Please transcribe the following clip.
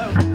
So